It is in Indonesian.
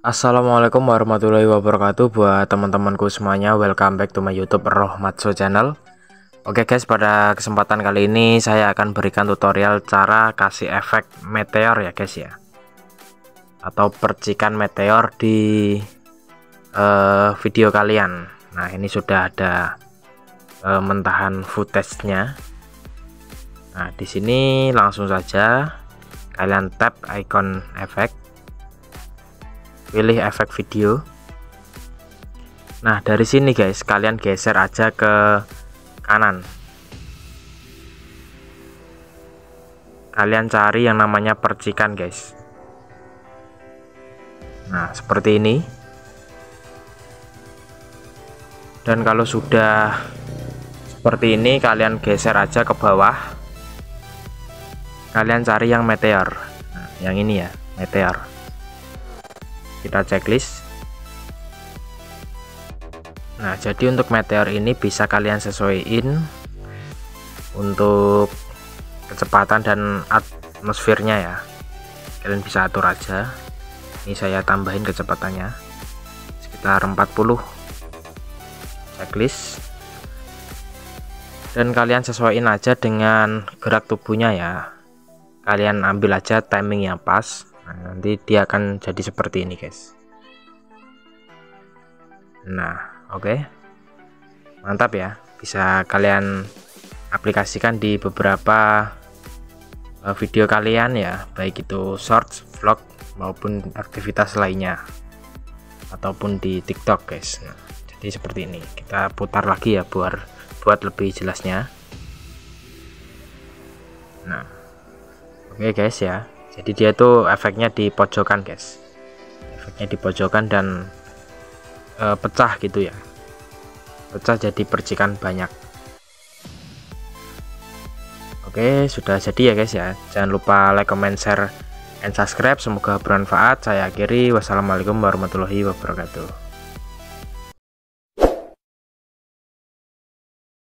Assalamualaikum warahmatullahi wabarakatuh buat teman-temanku semuanya. Welcome back to my youtube Rohmatso channel. Oke guys pada kesempatan kali ini saya akan berikan tutorial cara kasih efek meteor ya guys ya. Atau percikan meteor di uh, video kalian. Nah ini sudah ada uh, mentahan footage-nya. Nah di sini langsung saja kalian tap icon efek pilih efek video. Nah dari sini guys kalian geser aja ke kanan. Kalian cari yang namanya percikan guys. Nah seperti ini. Dan kalau sudah seperti ini kalian geser aja ke bawah. Kalian cari yang meteor. Nah, yang ini ya meteor kita checklist. Nah jadi untuk meteor ini bisa kalian sesuaiin untuk kecepatan dan atmosfernya ya. Kalian bisa atur aja. Ini saya tambahin kecepatannya. Sekitar 40 checklist. Dan kalian sesuaiin aja dengan gerak tubuhnya ya. Kalian ambil aja timing yang pas nah, nanti dia akan jadi seperti ini guys. Nah oke. Okay. mantap ya. Bisa kalian aplikasikan di beberapa uh, video kalian ya. Baik itu shorts vlog maupun aktivitas lainnya. Ataupun di tiktok guys. Nah, jadi seperti ini. Kita putar lagi ya buat buat lebih jelasnya. Nah oke okay guys ya jadi dia tuh efeknya di pojokan guys. Efeknya di pojokan dan e, pecah gitu ya. Pecah jadi percikan banyak. Oke sudah jadi ya guys ya. Jangan lupa like comment share and subscribe. Semoga bermanfaat. Saya akhiri. Wassalamualaikum warahmatullahi wabarakatuh